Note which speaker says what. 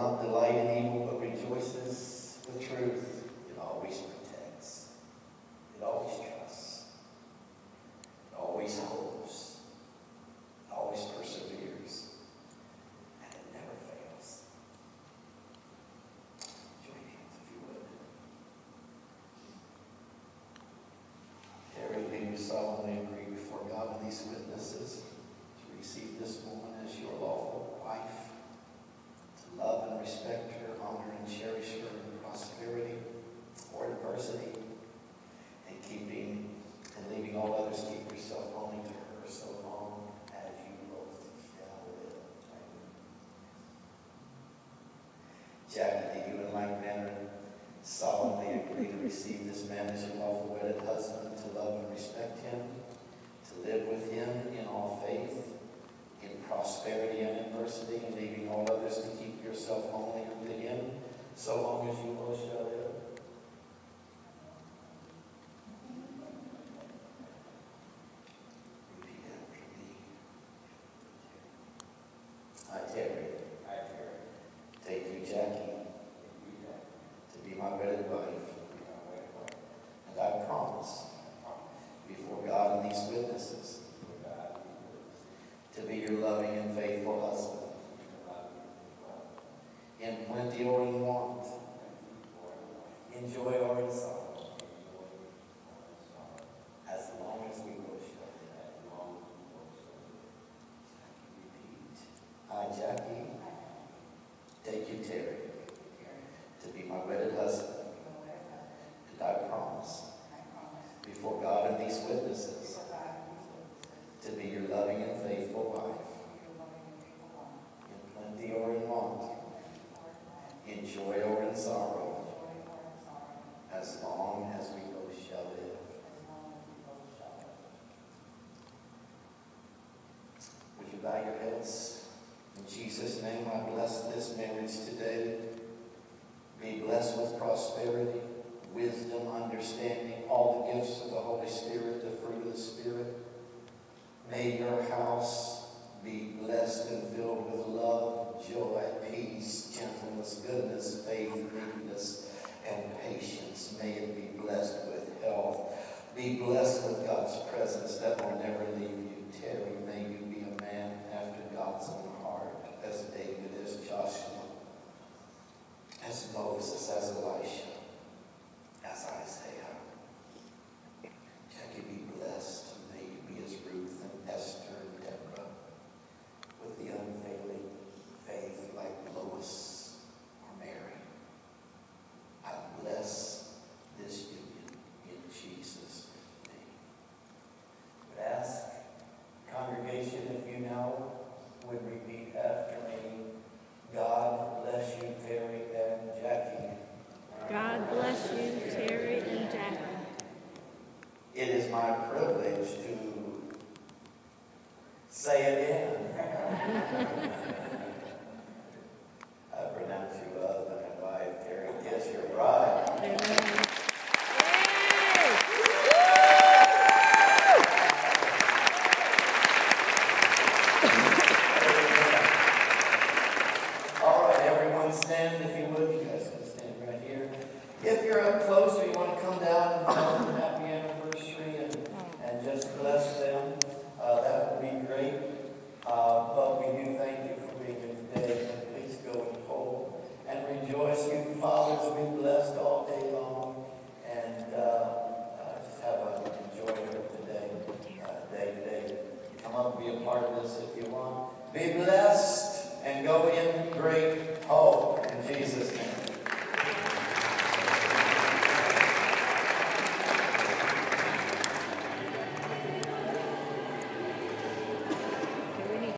Speaker 1: not delight in evil, but rejoices with truth in all. You in like manner solemnly agree to receive this man as your lawful wedded husband, to love and respect him, to live with him in all faith, in prosperity and adversity, and leaving all others to keep yourself only unto him, so long as you both shall live? Repeat after me. I, Terry,
Speaker 2: I, Terry,
Speaker 1: take you, Jackie,
Speaker 2: take you, Jack,
Speaker 1: to be my wedded wife, to be
Speaker 2: my wedded wife,
Speaker 1: and I promise before God and these witnesses
Speaker 2: with God, and the witness,
Speaker 1: to be your loving and faithful husband, to
Speaker 2: be the love of God, in plenty or in want, and before and after, in joy or in sorrow, in joy or in sorrow, as long as
Speaker 1: we both shall
Speaker 2: live.
Speaker 1: as long as we both shall live. Repeat. I, Jackie, take you, Terry, to be my wedded husband, and I promise before God and these witnesses to be your loving and faithful wife, in plenty or in want, in joy or in sorrow, as long as we both shall live. Would you bow your heads? In Jesus' name, I bless this marriage today. Be blessed with prosperity, wisdom, understanding, all the gifts of the Holy Spirit, the fruit of the Spirit. May your house be blessed and filled with love, joy, peace, gentleness, goodness, faith, meekness, and patience. May it be blessed with health. Be blessed with God's presence that will never leave you. Terry, may you be a man after God's own heart, as David, as Joshua, as Moses, as Elisha, as Isaiah. Jackie, be blessed. May you be as Ruth and Esther and Deborah, with the unfailing faith like Lois or Mary. I bless this union in Jesus' name. Would ask congregation if you know would repeat after me. God bless you, Terry and Jackie. God bless
Speaker 3: you, Terry and Jackie.
Speaker 1: It is my privilege to say again. be a part of this if you want. Be blessed and go in great hope in Jesus' name.